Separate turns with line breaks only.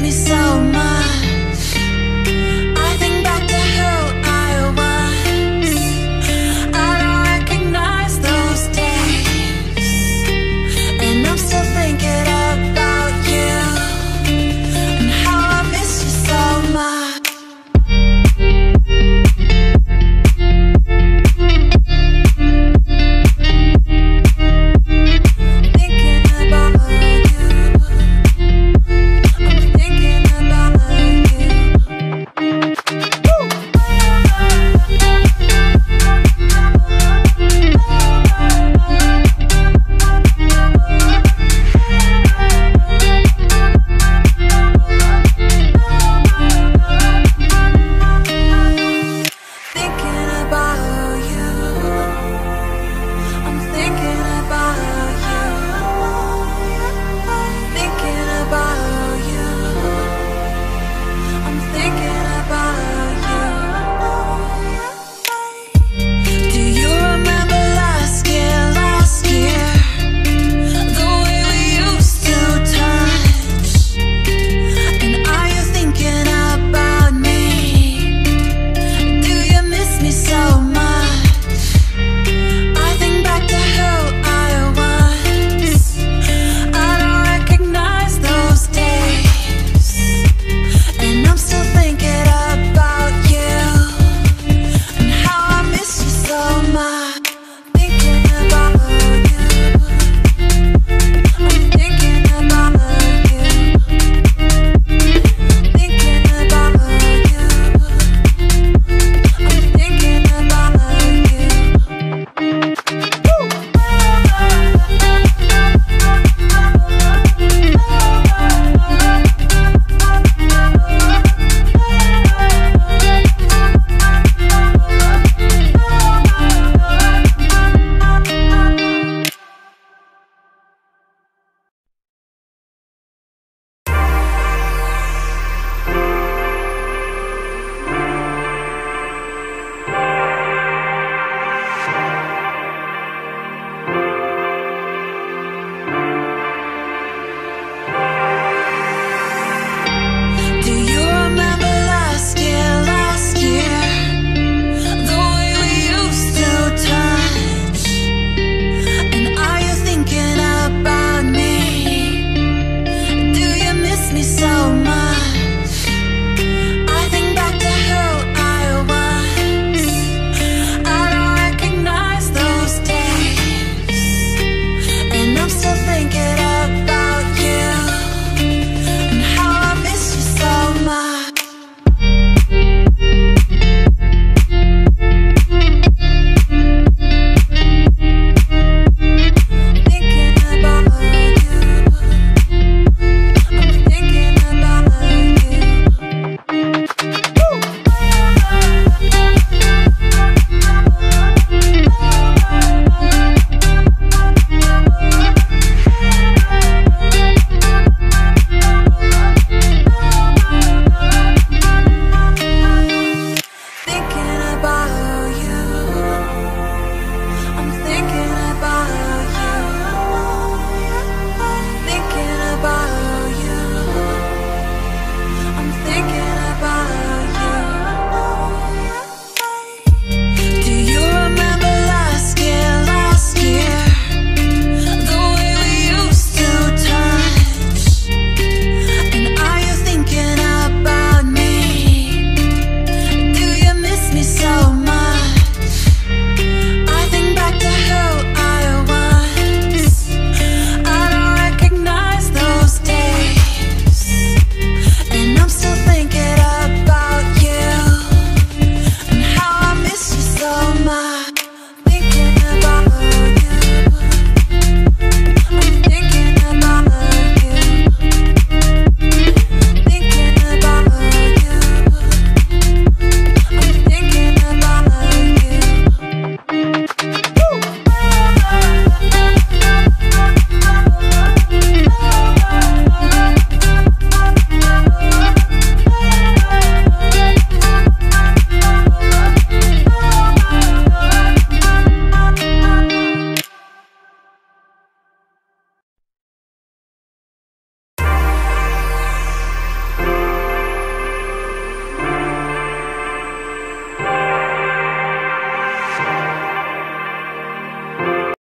me so much.